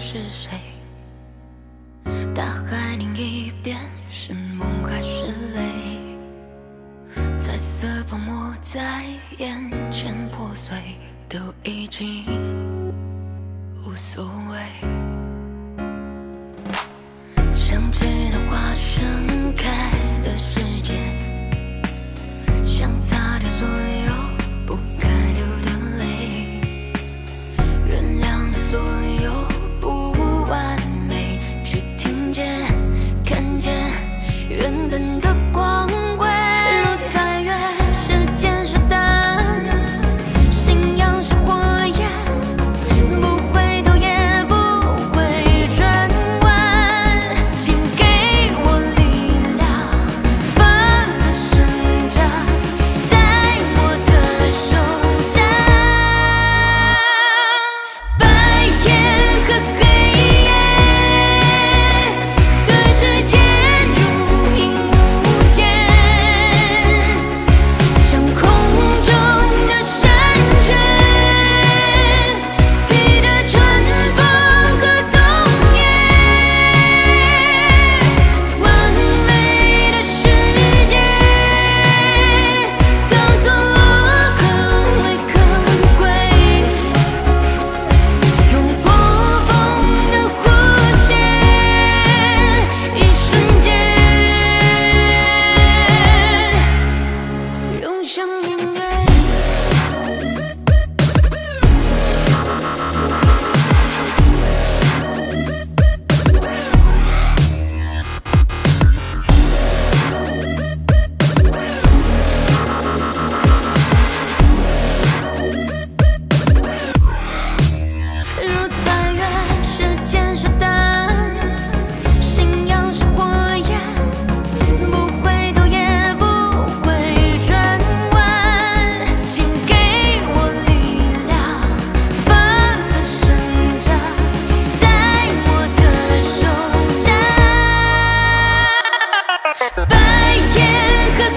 是谁？大海另一边是梦还是泪彩色泡沫在眼前破碎都已经无所谓。白天和